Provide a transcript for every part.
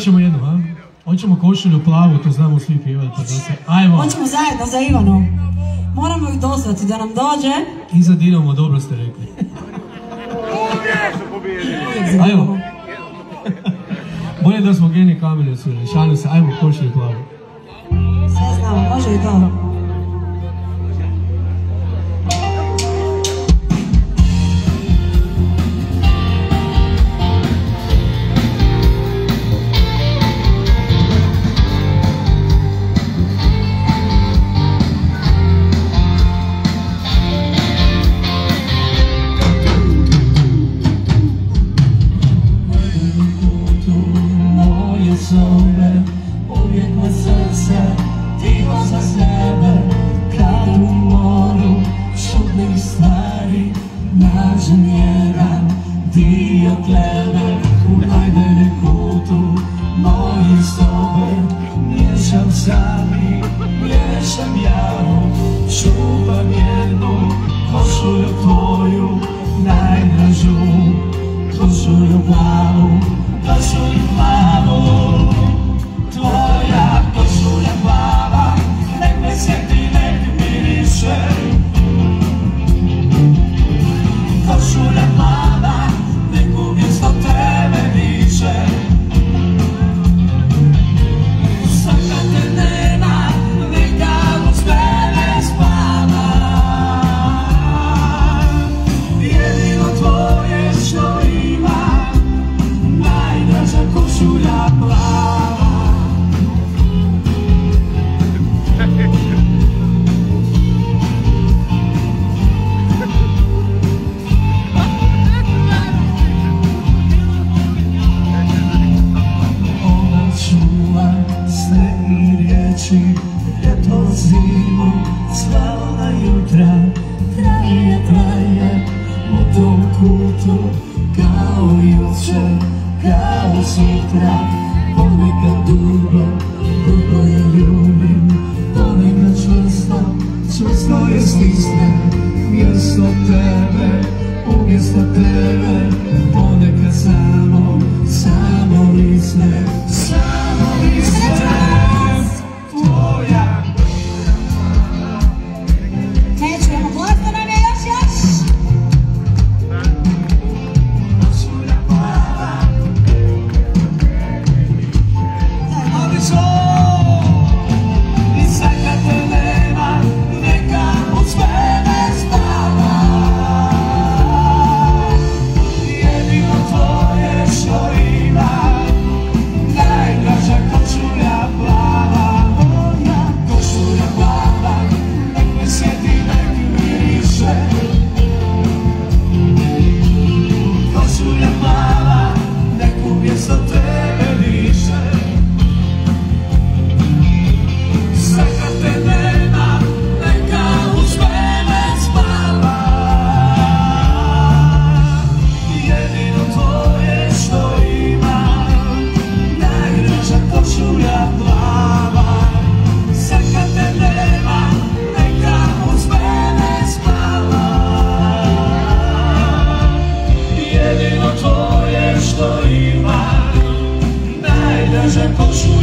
još ćemo jednu, a? Hoćemo košulju plavu, to znamo svi pjevati, pa da se... Ajmo! Hoćemo zajedno za Ivanu. Moramo ih dozvati da nam dođe. I za Dinamo, dobro ste rekli. Ajmo! Bolje da smo geni kamene suri, šalim se, ajmo košulju plavu. Sve znamo, može i to. Sutra. Ponekad dugo, dugo je ljubim Ponekad čvrsto, čvrsto je stisne. Mjesto tebe, umjesto tebe Ponekad samo vi ste, 写封信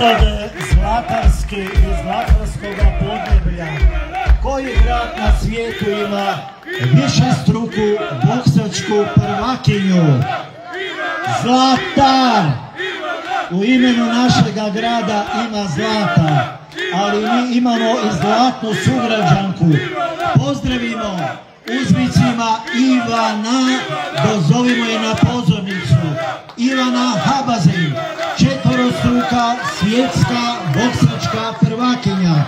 narode zlatarski i zlatarskog podneblja. Koji grad na svijetu ima više struku boksačku prvakinju? Zlatar! U imenu našega grada ima zlata ali mi imamo i zlatnu sugrađanku. Pozdravimo uzvicima Ivana dozovimo je na pozornicu. Ivana Habazin četvorostruka svjetska boksačka prvakinja.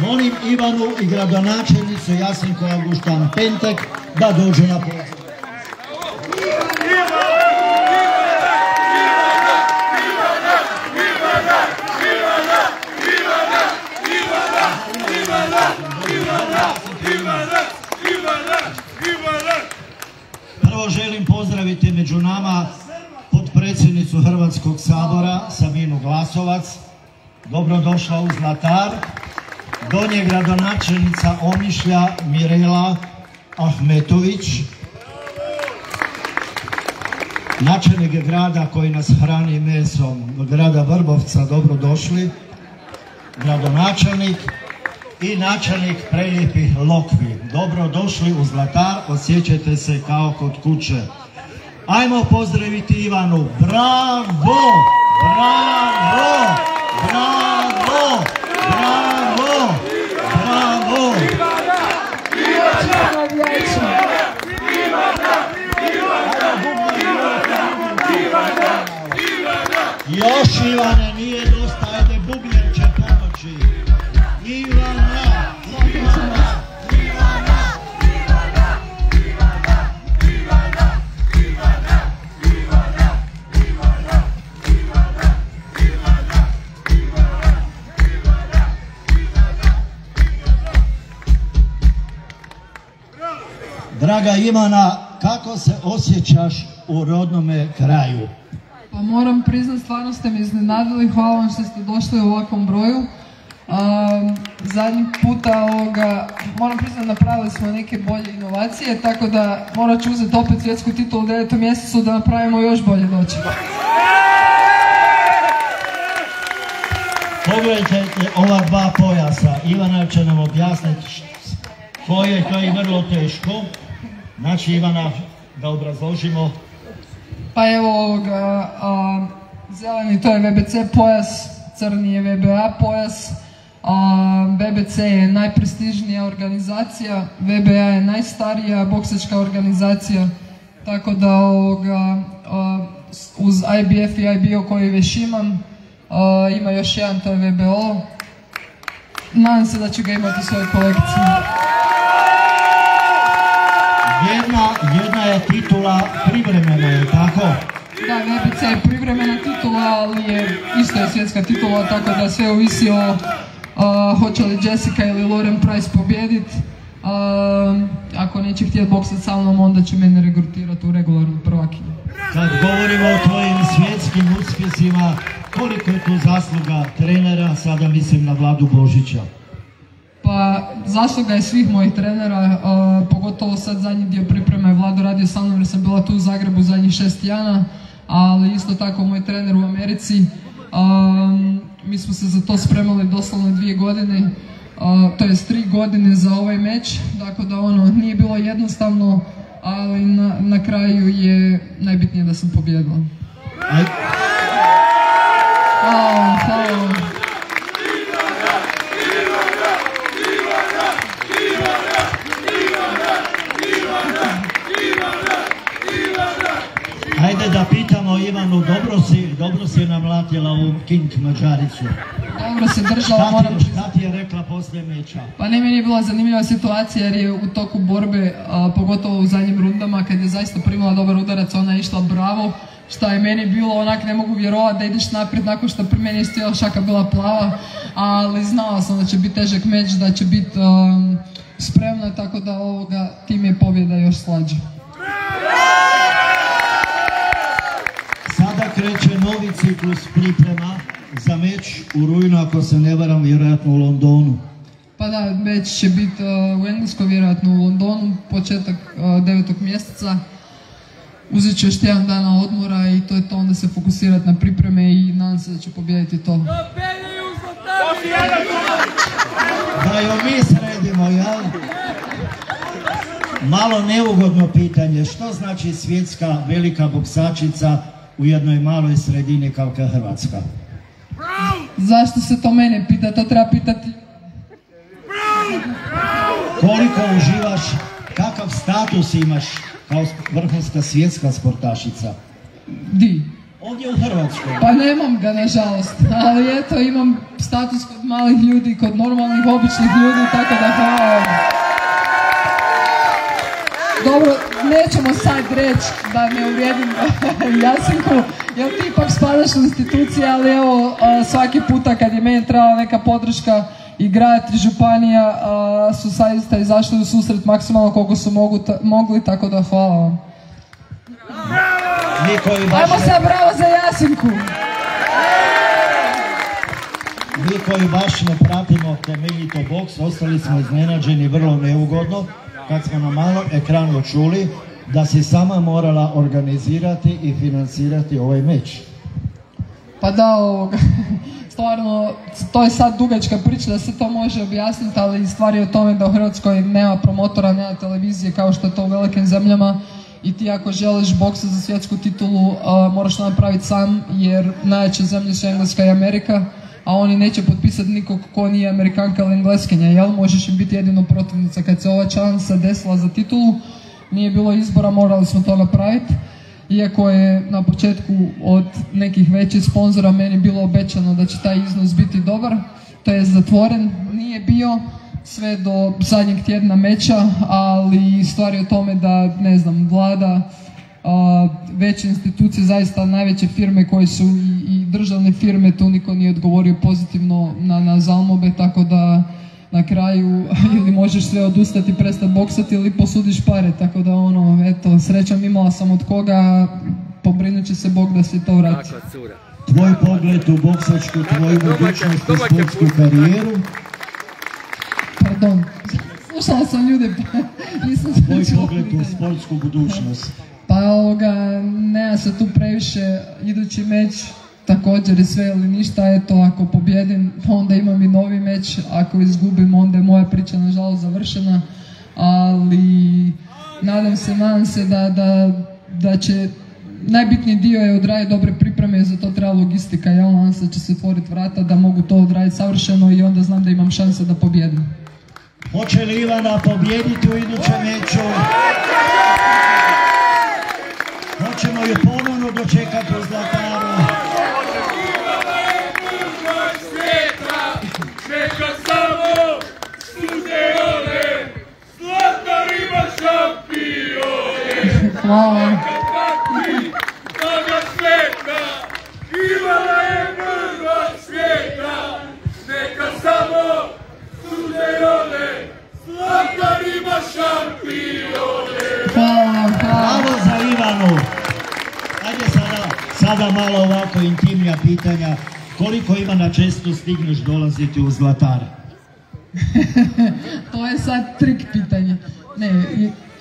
Molim Ivanu i gradonačelnicu Jasinku Augustan Pentek da dođe na pozornicu. Glasovac. Dobrodošla u Zlatar. Donje gradonačelnica Omišlja Mirela Ahmetović. Načelnik grada koji nas hrani mesom grada Vrbovca, dobrodošli. Gradonačelnik i načelnik prelijepih lokvi. Dobro došli u Zlatar, osjećajte se kao kod kuće. Ajmo pozdraviti Ivanu. Bravo! Bravo! Bravo! Bravo! Bravo! Još Ivane, Ivana, kako se osjećaš u rodnome kraju? Pa moram priznat, stvarno ste me iznenadili, hvala vam što ste došli u ovakvom broju. Um, zadnji puta ovoga, moram priznat, napravili smo neke bolje inovacije, tako da morat ću uzeti opet svjetsku titulu u devetom mjesecu da napravimo još bolje doček. Pogledajte ova dva pojasa. Ivana će nam objasniti š- koje, to je vrlo teško. Znači Ivana, da obrazložimo. Pa evo ovoga, zeleni to je VBC pojas, crni je VBA pojas, a, BBC je najprestižnija organizacija, VBA je najstarija boksačka organizacija, tako da ovoga, uz IBF i IBO koji već imam, ima još jedan, to je VBO. Nadam se da ću ga imati u svojoj kolekciji. Jedna, jedna je titula privremena, je tako? Da, VBC je privremena titula, ali je isto je svjetska titula, tako da sve ovisi o a, hoće li Jessica ili Lauren Price pobjedit. A, ako neće htjeti boksat sa mnom, onda će mene regrutirati u regularnu prvakinju. Kad govorimo o tvojim svjetskim uspjesima, koliko je tu zasluga trenera, sada mislim na Vladu Božića. Pa zasluga je svih mojih trenera, a, pogotovo sad zadnji dio pripreme je Vlado radio sa mnom jer sam bila tu u Zagrebu zadnjih šest tjedana, ali isto tako moj trener u Americi. A, mi smo se za to spremali doslovno dvije godine, a, to jest tri godine za ovaj meč, tako da ono nije bilo jednostavno, ali na, na kraju je najbitnije da sam pobjedila. Hvala vam, hvala Ivanu, dobro si, dobro si namlatila u King Mađaricu. Dobro se držala, Šta moram ti, šta ti je rekla poslije meča? Pa ne, meni je bila zanimljiva situacija jer je u toku borbe, a, pogotovo u zadnjim rundama, kad je zaista primila dobar udarac, ona je išla bravo, šta je meni bilo onak ne mogu vjerovati da ideš naprijed nakon što pri meni je cijela šaka bila plava, ali znala sam da će biti težak meč, da će biti um, spremna, tako da ovoga tim je pobjeda još slađa. Sada kreće novi ciklus priprema za meč u rujnu, ako se ne varam, vjerojatno u Londonu. Pa da, već će biti uh, u Engleskoj, vjerojatno u Londonu, početak uh, devetog mjeseca. Uzet ću još tjedan dana odmora i to je to, onda se fokusirati na pripreme i nadam se da ću pobijediti to. Da jo mi sredimo, jel? Malo neugodno pitanje, što znači svjetska velika boksačica u jednoj maloj sredini kao kao Hrvatska? Zašto se to mene pita? To treba pitati. Koliko uživaš, kakav status imaš kao vrhunska svjetska sportašica? Di? Ovdje u Hrvatskoj. Pa nemam ga, nažalost. Ali eto, imam status kod malih ljudi, kod normalnih, običnih ljudi, tako da hvala. Dobro, nećemo sad reći da ne uvrijedim Jasinku, jer ti ipak spadaš u institucije, ali evo, svaki puta kad je meni trebala neka podrška i grad i županija su zaista izašli u susret maksimalno koliko su mogu, mogli, tako da hvala vam. Ajmo sad bravo za Jasinku! Mi koji baš ne pratimo temeljito boks, ostali smo iznenađeni vrlo neugodno kad smo na malom ekranu čuli da si sama morala organizirati i financirati ovaj meč. Pa da, ovoga, stvarno, to je sad dugačka priča da se to može objasniti, ali stvar je o tome da u Hrvatskoj nema promotora, nema televizije kao što je to u velikim zemljama i ti ako želiš boksa za svjetsku titulu moraš to napraviti sam jer najjače zemlje su Engleska i Amerika, a oni neće potpisati nikog ko nije Amerikanka ili Engleskinja, jel? Možeš im biti jedino protivnica. Kad se ova šansa desila za titulu, nije bilo izbora, morali smo to napraviti. Iako je na početku od nekih većih sponzora meni bilo obećano da će taj iznos biti dobar, to je zatvoren, nije bio sve do zadnjeg tjedna meča, ali stvar je o tome da, ne znam, vlada, veće institucije, zaista najveće firme koje su i, državne firme, tu niko nije odgovorio pozitivno na, na zalmobe, tako da na kraju ili možeš sve odustati, prestati boksati ili posudiš pare, tako da ono, eto, srećom imala sam od koga, pobrinut će se Bog da se to vrati. Tvoj pogled u boksačku, tvoju budućnost i sportsku karijeru, Pardon, slušala sam ljude, pa nisam tvoj pogled u sportsku budućnost. Ovoga, nema se tu previše, idući meč također je sve ili ništa, eto ako pobjedim onda imam i novi meč, ako izgubim onda je moja priča nažalost završena, ali nadam se, nadam se da, da, da će Najbitniji dio je odraditi dobre pripreme, za to treba logistika. Ja nadam se da će se otvoriti vrata, da mogu to odraditi savršeno i onda znam da imam šanse da pobjedim. Hoće li Ivana pobijediti u idućem meču? Hoćemo ju ponovno dočekati u Zlataru. Neka samo studione, zlata riba šampione, Hvala. Sada, malo ovako intimnija pitanja. Koliko Ivana često stigneš dolaziti u Zlatar? To je sad trik pitanje. Ne,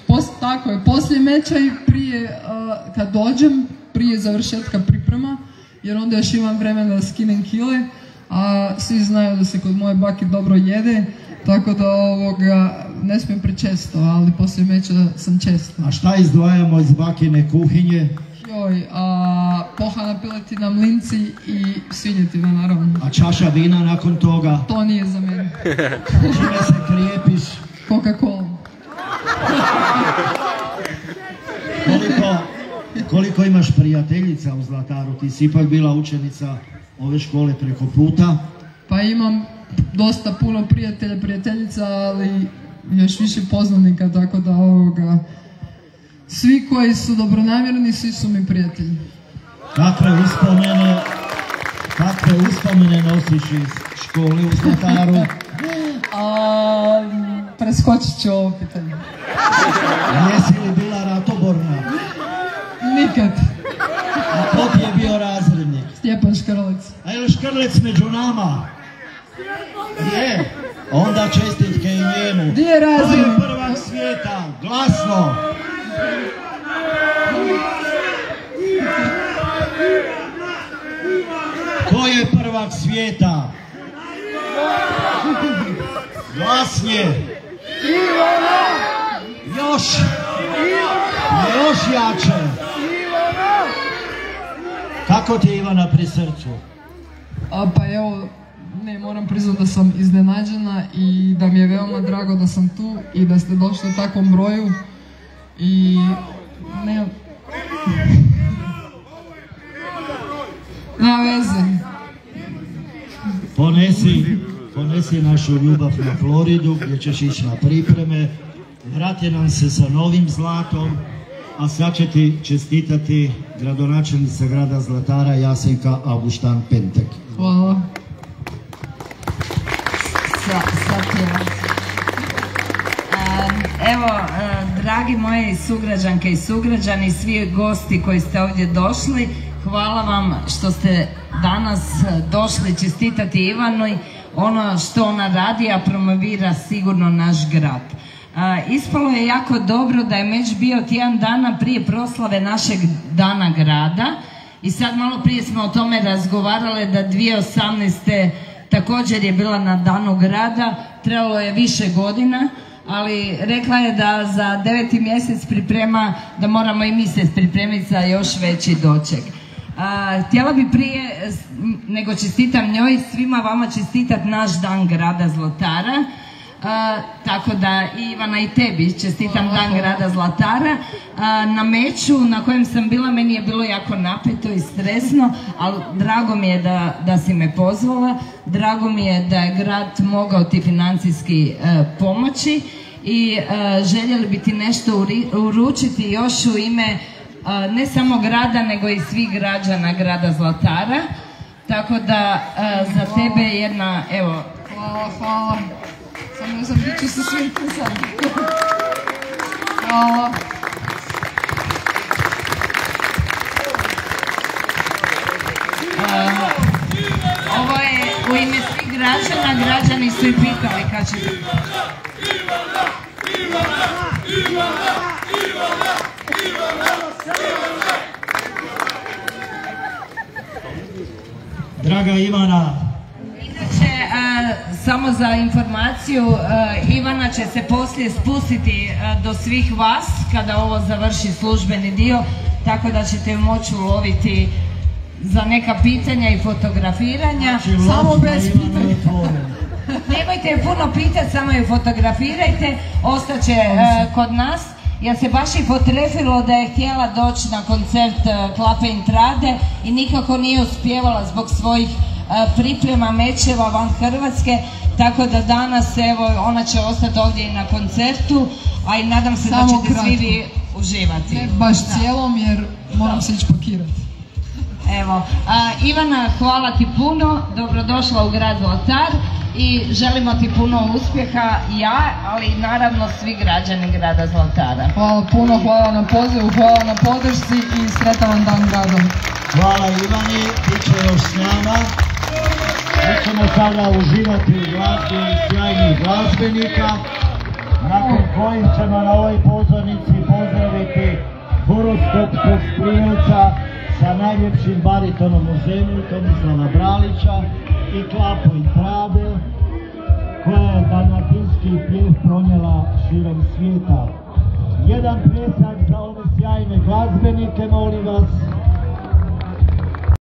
pos- tako je, poslije meča i prije, a, kad dođem, prije završetka priprema, jer onda još imam vremena da skinem kile, a svi znaju da se kod moje bake dobro jede, tako da ovoga, ne smijem prečesto, ali poslije meča sam često. A šta izdvajamo iz bakine kuhinje? Joj, a, pohana piletina, mlinci i svinjetina, naravno. A čaša vina nakon toga? To nije za mene. Čime se krijepiš? Coca-Cola. Koliko, koliko imaš prijateljica u Zlataru? Ti si ipak bila učenica ove škole preko puta. Pa imam dosta puno prijatelja, prijateljica, ali još više poznanika, tako da ovoga... Svi koji su dobronamjerni, svi su mi prijatelji. Kakve uspomene, kakve uspomene nosiš iz škole u Zlataru? A, preskočit ću ovo pitanje. Jesi li bila ratoborna? Nikad. A ko ti je bio razrednik? Stjepan Škrlec. A je li Škrlec među nama? Je. Onda čestitke i njemu. Di je Ko je razrednik? prvak svijeta? Glasno. Ko je prvak svijeta? Glasnije. Još. Još jače. Kako ti je Ivana pri srcu? A, pa evo, ne, moram priznati da sam iznenađena i da mi je veoma drago da sam tu i da ste došli u takvom broju i ne... Nema veze. Ponesi, ponesi našu ljubav na Floridu gdje ćeš ići na pripreme. Vrati nam se sa novim zlatom, a sad će ti čestitati gradonačelnica grada Zlatara Jasenka Abuštan Pentek. Hvala. Dragi moji sugrađanke i sugrađani, svi gosti koji ste ovdje došli, hvala vam što ste danas e, došli čestitati Ivanoj ono što ona radi, a promovira sigurno naš grad. E, Ispalo je jako dobro da je meč bio tjedan dana prije proslave našeg dana grada i sad malo prije smo o tome razgovarale da 2018. također je bila na danu grada, trebalo je više godina, ali rekla je da za deveti mjesec priprema, da moramo i mi se pripremiti za još veći doček. Htjela bi prije nego čestitam njoj, svima vama čestitat naš dan grada Zlatara. Tako da Ivana i tebi čestitam dan grada Zlatara. Na meću na kojem sam bila meni je bilo jako napeto i stresno, ali drago mi je da, da si me pozvala. Drago mi je da je grad mogao ti financijski e, pomoći i e, željeli bi ti nešto uri- uručiti još u ime a, ne samo grada nego i svih građana grada Zlatara. Tako da za tebe je jedna, evo, Hvala, hvala. Ne ću se svi sad. Hvala. ovo je u ime svih građana, građani su i pitali kad će... Draga Ivana, Inače, samo za informaciju, a, Ivana će se poslije spustiti a, do svih vas kada ovo završi službeni dio, tako da ćete ju moći uloviti za neka pitanja i fotografiranja. Samo bez je tvoja. Nemojte je puno pitati, samo ju fotografirajte, ostaće e, kod nas. Jer se baš i potrefilo da je htjela doći na koncert e, Klape Intrade i nikako nije uspijevala zbog svojih e, priprema mečeva van Hrvatske. Tako da danas, evo, ona će ostati ovdje i na koncertu, a i nadam se Samo da ćete svi vi uživati. Ne baš cijelom jer moram se ići pakirati. Evo, a, Ivana, hvala ti puno, dobrodošla u grad Zlatar i želimo ti puno uspjeha ja, ali i naravno svi građani grada Zlatara. Hvala puno, hvala na pozivu, hvala na podršci i sretan vam dan gradom. Hvala Ivani, bit će još s nama. Mi ćemo sada uživati u glazbi sjajnih glazbenika, nakon kojih ćemo na ovoj pozornici pozdraviti horoskopskog strelca sa najljepšim baritonom u zemlji, Tomislava Bralića i Klapu i Prade, koja je dalmatinski pjev pronijela širom svijeta. Jedan pljesak za ove sjajne glazbenike, molim vas.